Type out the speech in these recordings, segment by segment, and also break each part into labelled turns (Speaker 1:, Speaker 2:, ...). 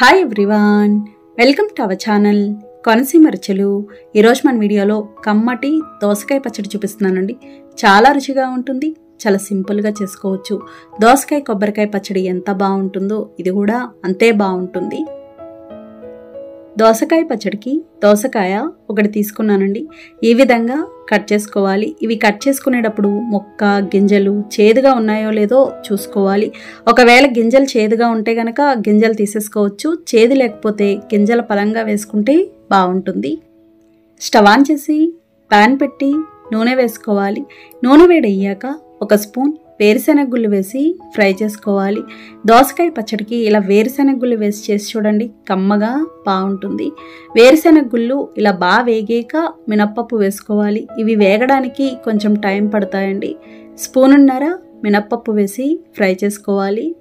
Speaker 1: Hi everyone welcome to our channel Konaseema రుచులు ఈరోజు మన వీడియోలో కమ్మటి దోసకాయ పచ్చడి చూపిస్తున్నానండి. చాలా రుచిగా ఉంటుంది చాలా సింపుల్గా చేసుకోవచ్చు. దోసకాయ కొబ్బరికాయ పచ్చడి ఎంత బాగుంటుందో ఇది కూడా అంతే బాగుంటుంది. దోసకాయ పచ్చడికి దోసకాయ ఒకటి తీసుకున్నానండి. ఈ విధంగా కట్ చేసుకోవాలి. ఇవి కట్ చేసుకునేటప్పుడు మొక్క గింజలు చేదుగా ఉన్నాయో లేదో చూసుకోవాలి. ఒకవేళ గింజలు చేదుగా ఉంటే కనుక గింజలు తీసేసుకోవచ్చు. చేదు లేకపోతే గింజల పలంగా వేసుకుంటే బాగుంటుంది. స్టవ్ ఆన్ చేసి ప్యాన్ పెట్టి నూనె వేసుకోవాలి. నూనె వేడయ్యాక ఒక స్పూన్ వేరుశెనగ గుళ్ళు వేసి ఫ్రై చేసుకోవాలి. దోసకాయ పచ్చడికి ఇలా వేరుశెనగ గుళ్ళు వేసి చేసి చూడండి కమ్మగా బాగుంటుంది. వేరుశెనగ గుళ్ళు ఇలా బాగా వేగాక మినప్పప్పు వేసుకోవాలి. ఇవి వేగడానికి కొంచెం టైం పడతాయండి. స్పూనున్నర మినప్పప్పు వేసి ఫ్రై చేసుకోవాలి.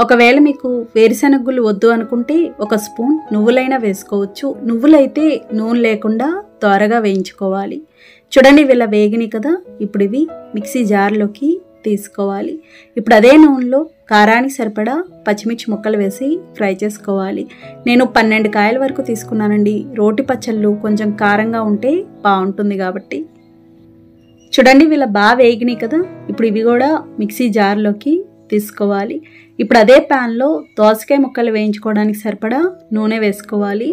Speaker 1: ఒకవేళ మీకు వేరుశెనగ వద్దు అనుకుంటే ఒక స్పూన్ నువ్వులైనా వేసుకోవచ్చు. నువ్వులైతే నూనె లేకుండా త్వరగా వేయించుకోవాలి. చూడండి వీళ్ళ వేగిని కదా ఇప్పుడు ఇవి మిక్సీ జార్లోకి తీసుకోవాలి. ఇప్పుడు అదే నూనెలో కారానికి సరిపడా పచ్చిమిర్చి ముక్కలు వేసి ఫ్రై చేసుకోవాలి. నేను పన్నెండు కాయల వరకు తీసుకున్నానండి. రోటి పచ్చళ్ళు కొంచెం కారంగా ఉంటే బాగుంటుంది కాబట్టి. చూడండి వీళ్ళ బాగా వేగినాయి కదా ఇప్పుడు ఇవి కూడా మిక్సీ జార్లోకి తీసుకోవాలి. ఇప్పుడు అదే ప్యాన్లో దోసకాయ ముక్కలు వేయించుకోవడానికి సరిపడా నూనె వేసుకోవాలి.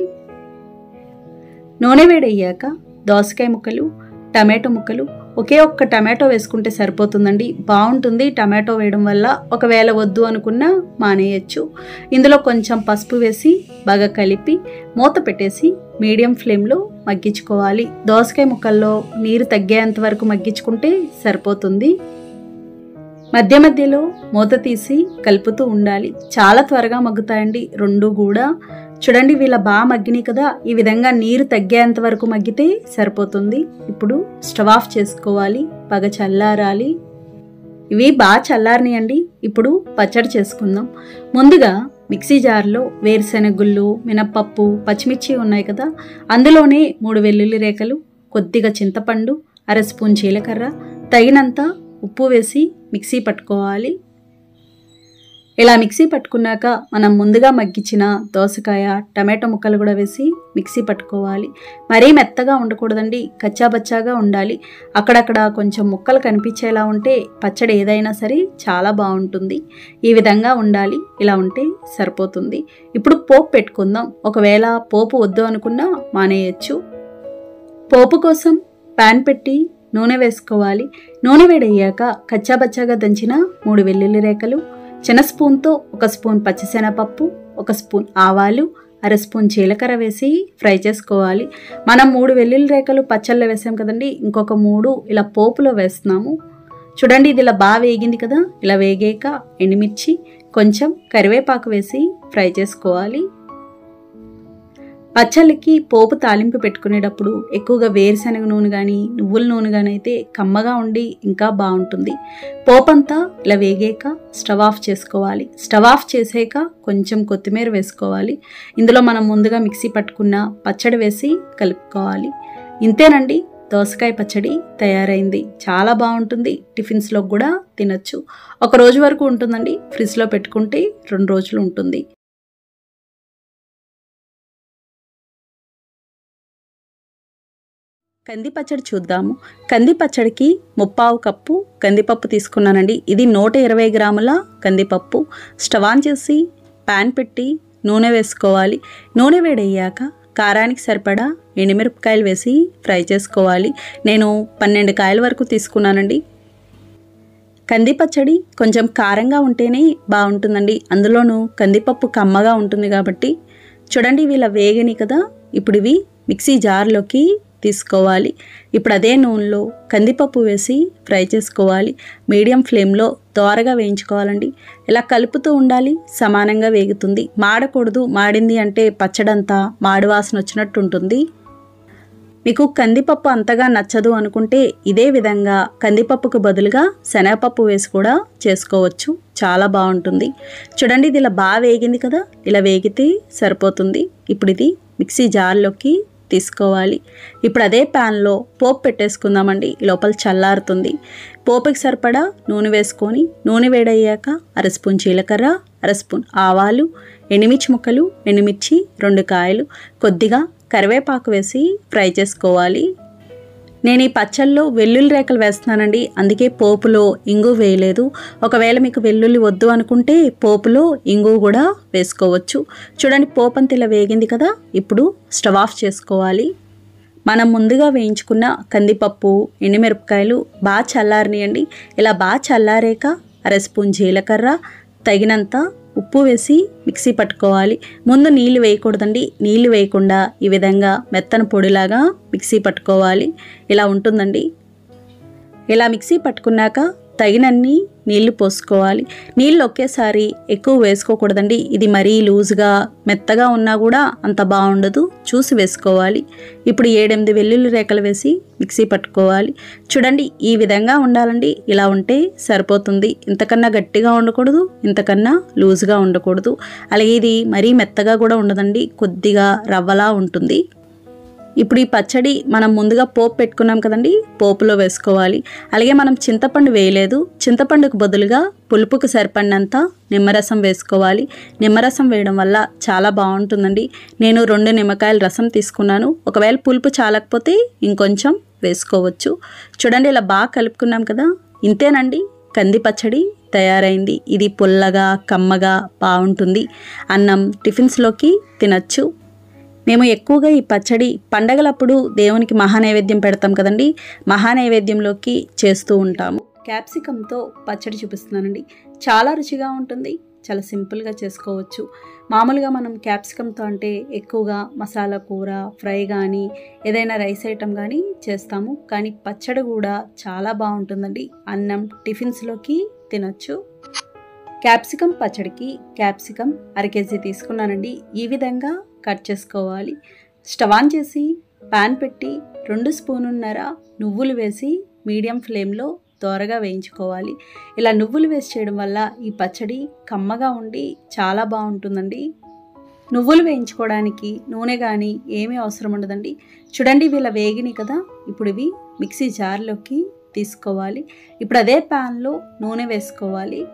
Speaker 1: నూనె వేడయ్యాక దోసకాయ ముక్కలు టమాటో ముక్కలు ఒకే ఒక్క టమాటో వేసుకుంటే సరిపోతుందండి. బాగుంటుంది టమాటో వేయడం వల్ల. ఒకవేళ వద్దు అనుకున్నా మానేయచ్చు. ఇందులో కొంచెం పసుపు వేసి బాగా కలిపి మూత పెట్టేసి మీడియం ఫ్లేమ్లో మగ్గించుకోవాలి. దోసకాయ ముక్కల్లో నీరు తగ్గేంత వరకు మగ్గించుకుంటే సరిపోతుంది. మధ్య మధ్యలో మూత తీసి కలుపుతూ ఉండాలి. చాలా త్వరగా మగ్గుతాయండి. రెండు కూడా చూడండి వీళ్ళ బాగా మగ్గినాయి కదా. ఈ విధంగా నీరు తగ్గేంత వరకు మగ్గితే సరిపోతుంది. ఇప్పుడు స్టవ్ ఆఫ్ చేసుకోవాలి పగ చల్లారాలి. ఇవి బాగా చల్లారినాయండి. ఇప్పుడు పచ్చడి చేసుకుందాం. ముందుగా మిక్సీ జార్లో వేరుశెనగుళ్ళు మినప్పప్పు పచ్చిమిర్చి ఉన్నాయి కదా. అందులోనే మూడు వెల్లుల్లి రేఖలు కొద్దిగా చింతపండు అర స్పూన్ జీలకర్ర తగినంత ఉప్పు వేసి మిక్సీ పట్టుకోవాలి. ఇలా మిక్సీ పట్టుకున్నాక మనం ముందుగా మగ్గించిన దోసకాయ టమాటో ముక్కలు కూడా వేసి మిక్సీ పట్టుకోవాలి. మరీ మెత్తగా ఉండకూడదండి కచ్చాబచ్చాగా ఉండాలి. అక్కడక్కడ కొంచెం ముక్కలు కనిపించేలా ఉంటే పచ్చడి ఏదైనా సరే చాలా బాగుంటుంది. ఈ విధంగా ఉండాలి ఇలా ఉంటే సరిపోతుంది. ఇప్పుడు పోపు పెట్టుకుందాం. ఒకవేళ పోపు వద్దు అనుకున్నా మానేయచ్చు. పోపు కోసం ప్యాన్ పెట్టి నూనె వేసుకోవాలి. నూనె వేడయ్యాక కచ్చాబచ్చాగా దంచిన మూడు వెల్లుల్లి రేఖలు చిన్న స్పూన్తో ఒక స్పూన్ పచ్చిశనగపప్పు ఒక స్పూన్ ఆవాలు అర స్పూన్ జీలకర్ర వేసి ఫ్రై చేసుకోవాలి. మనం మూడు వెల్లుల్లి రేఖలు పచ్చళ్ళు వేసాం కదండి ఇంకొక మూడు ఇలా పోపులో వేస్తున్నాము. చూడండి ఇది ఇలా బాగా వేగింది కదా ఇలా వేగాక ఎండుమిర్చి కొంచెం కరివేపాకు వేసి ఫ్రై చేసుకోవాలి. పచ్చళ్ళకి పోపు తాలింపు పెట్టుకునేటప్పుడు ఎక్కువగా వేరుశనగ నూనె కానీ నువ్వుల నూనె కానీ అయితే కమ్మగా ఉండి ఇంకా బాగుంటుంది. పోపు అంతా ఇలా వేగాక స్టవ్ ఆఫ్ చేసుకోవాలి. స్టవ్ ఆఫ్ చేసాక కొంచెం కొత్తిమీర వేసుకోవాలి. ఇందులో మనం ముందుగా మిక్సీ పట్టుకున్న పచ్చడి వేసి కలుపుకోవాలి. ఇంతేనండి దోసకాయ పచ్చడి తయారైంది. చాలా బాగుంటుంది. టిఫిన్స్లో కూడా తినచ్చు. ఒక రోజు వరకు ఉంటుందండి. ఫ్రిడ్జ్లో పెట్టుకుంటే రెండు రోజులు ఉంటుంది. కంది పచ్చడి చూద్దాము. కంది పచ్చడికి ముప్పావు కప్పు కందిపప్పు తీసుకున్నానండి. ఇది నూట ఇరవై గ్రాముల కందిపప్పు. స్టవ్ ఆన్ చేసి ప్యాన్ పెట్టి నూనె వేసుకోవాలి. నూనె వేడయ్యాక కారానికి సరిపడా ఎండుమిరపకాయలు వేసి ఫ్రై చేసుకోవాలి. నేను పన్నెండు కాయల వరకు తీసుకున్నానండి. కంది పచ్చడి కొంచెం కారంగా ఉంటేనే బాగుంటుందండి. అందులోనూ కందిపప్పు కమ్మగా ఉంటుంది కాబట్టి. చూడండి వీళ్ళ వేగని కదా. ఇప్పుడు ఇవి మిక్సీ జార్లోకి తీసుకోవాలి. ఇప్పుడు అదే నూనెలో కందిపప్పు వేసి ఫ్రై చేసుకోవాలి. మీడియం ఫ్లేమ్లో దోరగా వేయించుకోవాలండి. ఇలా కలుపుతూ ఉండాలి సమానంగా వేగుతుంది. మాడకూడదు మాడింది అంటే పచ్చడంతా మాడివాసన వచ్చినట్టు ఉంటుంది. మీకు కందిపప్పు అంతగా నచ్చదు అనుకుంటే ఇదే విధంగా కందిపప్పుకు బదులుగా శనగపప్పు వేసి కూడా చేసుకోవచ్చు. చాలా బాగుంటుంది. చూడండి ఇది ఇలా బాగా వేగింది కదా? ఇలా వేగితే సరిపోతుంది. ఇప్పుడు ఇది మిక్సీ జార్లోకి తీసుకోవాలి. ఇప్పుడు అదే ప్యాన్లో పోపు పెట్టేసుకుందామండి. లోపల చల్లారుతుంది. పోపుకి సరిపడా నూనె వేసుకొని నూనె వేడయ్యాక అర స్పూన్ జీలకర్ర అర స్పూన్ ఆవాలు ఎండుమిర్చి ముక్కలు ఎండుమిర్చి రెండు కాయలు కొద్దిగా కరివేపాకు వేసి ఫ్రై చేసుకోవాలి. నేను ఈ పచ్చళ్ళలో వెల్లుల్లి రేకలు వేస్తున్నానండి. అందుకే పోపులో ఇంగు వేయలేదు. ఒకవేళ మీకు వెల్లుల్లి వద్దు అనుకుంటే పోపులో ఇంగు కూడా వేసుకోవచ్చు. చూడండి పోపంతిలా ఇలా వేగింది కదా. ఇప్పుడు స్టవ్ ఆఫ్ చేసుకోవాలి. మనం ముందుగా వేయించుకున్న కందిపప్పు ఎండుమిరపకాయలు బాగా చల్లారనియండి. ఇలా బాగా చల్లారాక అర స్పూన్ జీలకర్ర తగినంత ఉప్పు వేసి మిక్సీ పట్టుకోవాలి. ముందు నీళ్ళు వేయకూడదండి. నీళ్ళు వేయకుండా ఈ విధంగా మెత్తన పొడిలాగా మిక్సీ పట్టుకోవాలి. ఇలా ఉంటుందండి. ఇలా మిక్సీ పట్టుకున్నాక తగినన్ని నీళ్ళు పోసుకోవాలి. నీళ్ళు ఒకేసారి ఎక్కువ వేసుకోకూడదండి. ఇది మరీ లూజ్గా మెత్తగా ఉన్నా కూడా అంత బాగుండదు. చూసి వేసుకోవాలి. ఇప్పుడు ఏడెనిమిది వెల్లుల్లి రేఖలు వేసి మిక్సీ పట్టుకోవాలి. చూడండి ఈ విధంగా ఉండాలండి. ఇలా ఉంటే సరిపోతుంది. ఇంతకన్నా గట్టిగా ఉండకూడదు ఇంతకన్నా లూజ్గా ఉండకూడదు. అలాగే ఇది మరీ మెత్తగా కూడా ఉండదండి. కొద్దిగా రవ్వలా ఉంటుంది. ఇప్పుడు ఈ పచ్చడి మనం ముందుగా పోపు పెట్టుకున్నాం కదండి పోపులో వేసుకోవాలి. అలాగే మనం చింతపండు వేయలేదు. చింతపండుకు బదులుగా పులుపుకు సరిపడినంత నిమ్మరసం వేసుకోవాలి. నిమ్మరసం వేయడం వల్ల చాలా బాగుంటుందండి. నేను రెండు నిమ్మకాయల రసం తీసుకున్నాను. ఒకవేళ పులుపు చాలకపోతే ఇంకొంచెం వేసుకోవచ్చు. చూడండి ఇలా బాగా కలుపుకున్నాం కదా. ఇంతేనండి కంది పచ్చడి తయారైంది. ఇది పుల్లగా కమ్మగా బాగుంటుంది. అన్నం టిఫిన్స్లోకి తినచ్చు. మేము ఎక్కువగా ఈ పచ్చడి పండగలప్పుడు దేవునికి మహానైవేద్యం పెడతాం కదండి. మహానైవేద్యంలోకి చేస్తూ ఉంటాము. క్యాప్సికంతో పచ్చడి చూపిస్తున్నానండి. చాలా రుచిగా ఉంటుంది. చాలా సింపుల్గా చేసుకోవచ్చు. మామూలుగా మనం క్యాప్సికంతో అంటే ఎక్కువగా మసాలా కూర ఫ్రై కానీ ఏదైనా రైస్ ఐటెం కానీ చేస్తాము. కానీ పచ్చడి కూడా చాలా బాగుంటుందండి. అన్నం టిఫిన్స్లోకి తినొచ్చు. క్యాప్సికం పచ్చడికి క్యాప్సికం అర కేజీ తీసుకున్నానండి. ఈ విధంగా కట్ చేసుకోవాలి. స్టవ్ ఆన్ చేసి పాన్ పెట్టి రెండు స్పూనున్నర నువ్వులు వేసి మీడియం ఫ్లేమ్లో దోరగా వేయించుకోవాలి. ఇలా నువ్వులు వేసి చేయడం వల్ల ఈ పచ్చడి కమ్మగా ఉండి చాలా బాగుంటుందండి. నువ్వులు వేయించుకోవడానికి నూనె కానీ ఏమీ అవసరం ఉండదండి. చూడండి వీళ్ళ వేగిని కదా ఇప్పుడు ఇవి మిక్సీ జార్లోకి తీసుకోవాలి. ఇప్పుడు అదే ప్యాన్లో నూనె వేసుకోవాలి.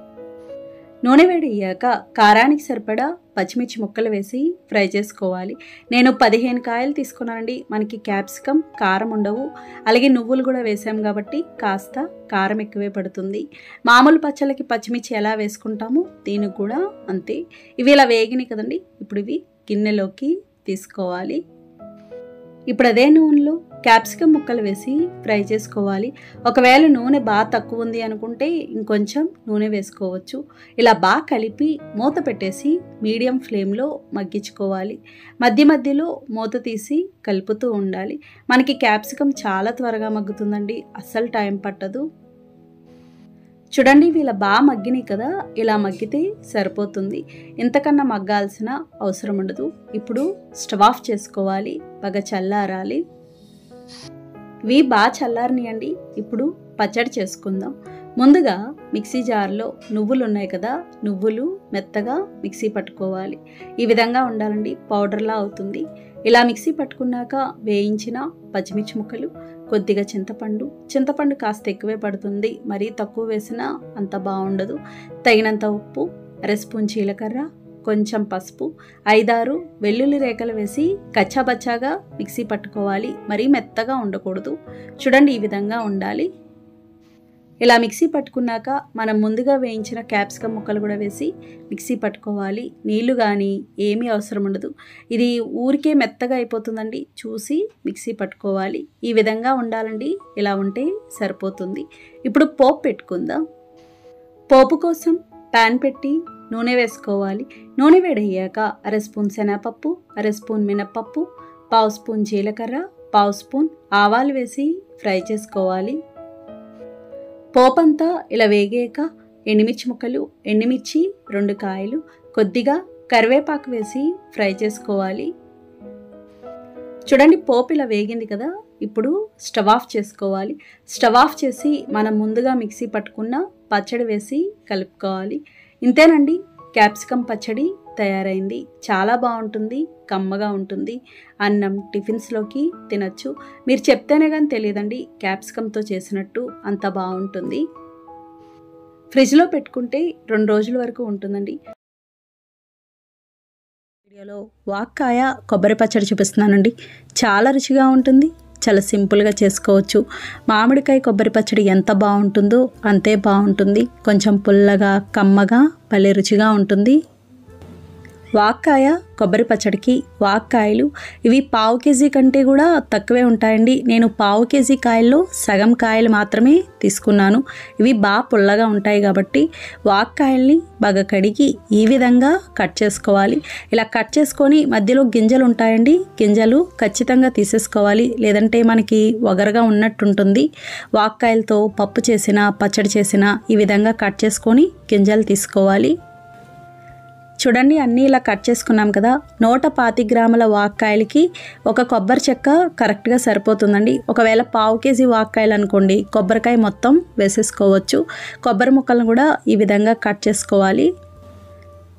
Speaker 1: నూనె వేడి అయ్యాక కారానికి సరిపడా పచ్చిమిర్చి ముక్కలు వేసి ఫ్రై చేసుకోవాలి. నేను పదిహేను కాయలు తీసుకున్నానండి. మనకి క్యాప్సికమ్ కారం ఉండవు. అలాగే నువ్వులు కూడా వేసాం కాబట్టి కాస్త కారం ఎక్కువే పడుతుంది. మామూలు పచ్చళ్ళకి పచ్చిమిర్చి ఎలా వేసుకుంటామో దీనికి కూడా అంతే. ఇవి ఇలా వేగినాయి కదండి. ఇప్పుడు ఇవి గిన్నెలోకి తీసుకోవాలి. ఇప్పుడు అదే నూనెలో క్యాప్సికమ్ ముక్కలు వేసి ఫ్రై చేసుకోవాలి. ఒకవేళ నూనె బాగా తక్కువ ఉంది అనుకుంటే ఇంకొంచెం నూనె వేసుకోవచ్చు. ఇలా బాగా కలిపి మూత పెట్టేసి మీడియం ఫ్లేమ్లో మగ్గించుకోవాలి. మధ్య మధ్యలో మూత తీసి కలుపుతూ ఉండాలి. మనకి క్యాప్సికమ్ చాలా త్వరగా మగ్గుతుందండి. అస్సలు టైం పట్టదు. చూడండి వీళ్ళ బాగా మగ్గినాయి కదా ఇలా మగ్గితే సరిపోతుంది. ఇంతకన్నా మగ్గాల్సిన అవసరం ఉండదు. ఇప్పుడు స్టవ్ ఆఫ్ చేసుకోవాలి బాగా చల్లారాలి. ఇవి బాగా చల్లారనియండి ఇప్పుడు పచ్చడి చేసుకుందాం. ముందుగా మిక్సీ జార్లో నువ్వులు ఉన్నాయి కదా నువ్వులు మెత్తగా మిక్సీ పట్టుకోవాలి. ఈ విధంగా ఉండాలండి పౌడర్లా అవుతుంది. ఇలా మిక్సీ పట్టుకున్నాక వేయించిన పచ్చిమిర్చి ముక్కలు కొద్దిగా చింతపండు. చింతపండు కాస్త ఎక్కువే పడుతుంది. మరీ తక్కువ వేసినా అంత బాగుండదు. తగినంత ఉప్పు అర స్పూన్ జీలకర్ర కొంచెం పసుపు ఐదారు వెల్లుల్లి రేఖలు వేసి కచ్చాబచ్చాగా మిక్సీ పట్టుకోవాలి. మరీ మెత్తగా ఉండకూడదు. చూడండి ఈ విధంగా ఉండాలి. ఇలా మిక్సీ పట్టుకున్నాక మనం ముందుగా వేయించిన క్యాప్సికమ్ ముక్కలు కూడా వేసి మిక్సీ పట్టుకోవాలి. నీళ్ళు కానీ ఏమీ అవసరం ఉండదు. ఇది ఊరికే మెత్తగా అయిపోతుందండి. చూసి మిక్సీ పట్టుకోవాలి. ఈ విధంగా ఉండాలండి. ఇలా ఉంటే సరిపోతుంది. ఇప్పుడు పోపు పెట్టుకుందాం. పోపు కోసం ప్యాన్ పెట్టి నూనె వేసుకోవాలి. నూనె వేడయ్యాక అర స్పూన్ శనగపప్పు అర స్పూన్ మినప్పప్పు పావు స్పూన్ జీలకర్ర పావు స్పూన్ ఆవాలు వేసి ఫ్రై చేసుకోవాలి. పోపంతా ఇలా వేగాక ఎండుమిర్చి ముక్కలు ఎండుమిర్చి రెండు కాయలు కొద్దిగా కరివేపాకు వేసి ఫ్రై చేసుకోవాలి. చూడండి పోపు ఇలా వేగింది కదా ఇప్పుడు స్టవ్ ఆఫ్ చేసుకోవాలి. స్టవ్ ఆఫ్ చేసి మనం ముందుగా మిక్సీ పట్టుకున్న పచ్చడి వేసి కలుపుకోవాలి. ఇంతేనండి. క్యాప్సికమ్ పచ్చడి తయారైంది. చాలా బాగుంటుంది కమ్మగా ఉంటుంది. అన్నం టిఫిన్స్లోకి తినచ్చు. మీరు చెప్తేనే కానీ తెలియదండి క్యాప్సికమ్తో చేసినట్టు అంత బాగుంటుంది. ఫ్రిడ్జ్లో పెట్టుకుంటే రెండు రోజుల వరకు ఉంటుందండి. వీడియోలో వాక్కాయ కొబ్బరి పచ్చడి చూపిస్తున్నానండి. చాలా రుచిగా ఉంటుంది. చాలా సింపుల్గా చేసుకోవచ్చు. మామిడికాయ కొబ్బరి పచ్చడి ఎంత బాగుంటుందో అంతే బాగుంటుంది. కొంచెం పుల్లగా కమ్మగా భలే రుచిగా ఉంటుంది. వాక్కాయ కొబ్బరి పచ్చడికి వాక్కాయలు. ఇవి పావు కేజీ కంటే కూడా తక్కువే ఉంటాయండి. నేను పావు కేజీ కాయల్లో సగం కాయలు మాత్రమే తీసుకున్నాను. ఇవి బాగా పుల్లగా ఉంటాయి కాబట్టి వాక్కాయల్ని బాగా కడిగి ఈ విధంగా కట్ చేసుకోవాలి. ఇలా కట్ చేసుకొని మధ్యలో గింజలు ఉంటాయండి. గింజలు ఖచ్చితంగా తీసేసుకోవాలి. లేదంటే మనకి ఒగరగా ఉన్నట్టుంటుంది. వాక్కాయలతో పప్పు చేసిన పచ్చడి చేసిన ఈ విధంగా కట్ చేసుకొని గింజలు తీసుకోవాలి. చూడండి అన్నీ ఇలా కట్ చేసుకున్నాం కదా. నూట పాతి గ్రాముల వాక్కాయలకి ఒక కొబ్బరి చెక్క కరెక్ట్గా సరిపోతుందండి. ఒకవేళ పావు కేజీ వాక్కాయలు అనుకోండి కొబ్బరికాయ మొత్తం వేసేసుకోవచ్చు. కొబ్బరి ముక్కలను కూడా ఈ విధంగా కట్ చేసుకోవాలి.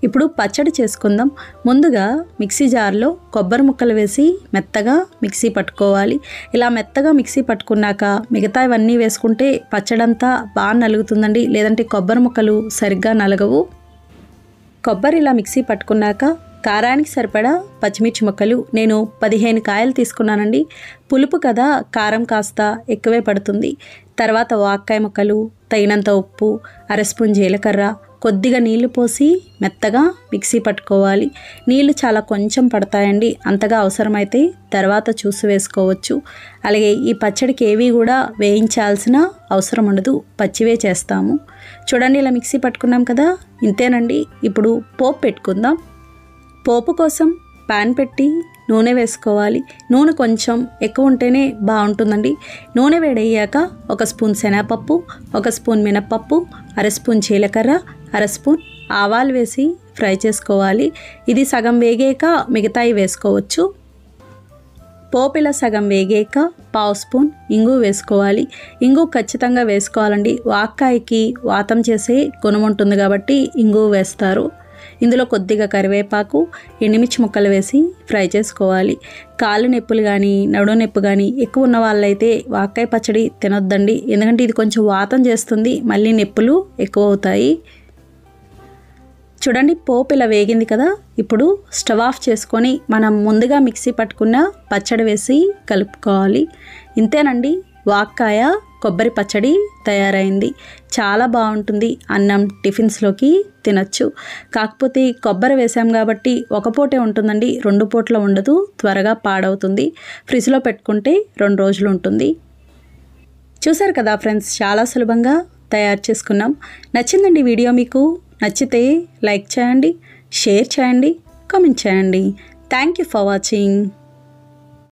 Speaker 1: ఇప్పుడు పచ్చడి చేసుకుందాం. ముందుగా మిక్సీ జార్లో కొబ్బరి ముక్కలు వేసి మెత్తగా మిక్సీ పట్టుకోవాలి. ఇలా మెత్తగా మిక్సీ పట్టుకున్నాక మిగతా ఇవన్నీ వేసుకుంటే పచ్చడంతా బాగా నలుగుతుందండి. లేదంటే కొబ్బరి ముక్కలు సరిగ్గా నలగవు. కొబ్బరి ఇలా మిక్సీ పట్టుకున్నాక కారానికి సరిపడా పచ్చిమిర్చి ముక్కలు నేను పదిహేను కాయలు తీసుకున్నానండి. పులుపు కదా కారం కాస్త ఎక్కువే పడుతుంది. తర్వాత వాక్కాయ ముక్కలు తగినంత ఉప్పు అర స్పూన్ జీలకర్ర కొద్దిగా నీళ్ళు పోసి మెత్తగా మిక్సీ పట్టుకోవాలి. నీళ్ళు చాలా కొంచెం పడతాయండి. అంతగా అవసరమైతే తర్వాత చూసి వేసుకోవచ్చు. అలాగే ఈ పచ్చడికి ఏవి కూడా వేయించాల్సిన అవసరం ఉండదు. పచ్చివే చేస్తాము. చూడండి ఇలా మిక్సీ పట్టుకున్నాం కదా? ఇంతేనండి. ఇప్పుడు పోపు పెట్టుకుందాం. పోపు కోసం పాన్ పెట్టి నూనె వేసుకోవాలి. నూనె కొంచెం ఎక్కువ ఉంటేనే బాగుంటుందండి. నూనె వేడయ్యాక ఒక స్పూన్ శనగపప్పు ఒక స్పూన్ మినప్పప్పు అర స్పూన్ జీలకర్ర అర స్పూన్ ఆవాలు వేసి ఫ్రై చేసుకోవాలి. ఇది సగం వేగాక మిగతాయి వేసుకోవచ్చు. పోపిల సగం వేగాక పావు స్పూన్ ఇంగు వేసుకోవాలి. ఇంగు ఖచ్చితంగా వేసుకోవాలండి. వాక్కాయకి వాతం చేసే గుణం ఉంటుంది కాబట్టి ఇంగు వేస్తారు. ఇందులో కొద్దిగా కరివేపాకు ఎండుమిర్చి ముక్కలు వేసి ఫ్రై చేసుకోవాలి. కాళ్ళు నొప్పులు కానీ నడు నొప్పి కానీ ఎక్కువ ఉన్న వాళ్ళైతే వాక్కాయ పచ్చడి తినొద్దండి. ఎందుకంటే ఇది కొంచెం వాతం చేస్తుంది మళ్ళీ నొప్పులు ఎక్కువ అవుతాయి. చూడండి పోపు ఇలా వేగింది కదా? ఇప్పుడు స్టవ్ ఆఫ్ చేసుకొని మనం ముందుగా మిక్సీ పట్టుకున్న పచ్చడి వేసి కలుపుకోవాలి. ఇంతేనండి వాక్కాయ కొబ్బరి పచ్చడి తయారైంది. చాలా బాగుంటుంది అన్నం టిఫిన్స్లోకి తినచ్చు. కాకపోతే కొబ్బరి వేసాం కాబట్టి ఒక పూటే ఉంటుందండి రెండు పూట్ల ఉండదు త్వరగా పాడవుతుంది. ఫ్రిడ్జ్లో పెట్టుకుంటే రెండు రోజులు ఉంటుంది. చూసారు కదా ఫ్రెండ్స్ చాలా సులభంగా తయారు చేసుకున్నాం. నచ్చిందండి వీడియో మీకు? నచ్చితే లైక్ చేయండి షేర్ చేయండి కామెంట్ చేయండి. Thank you for watching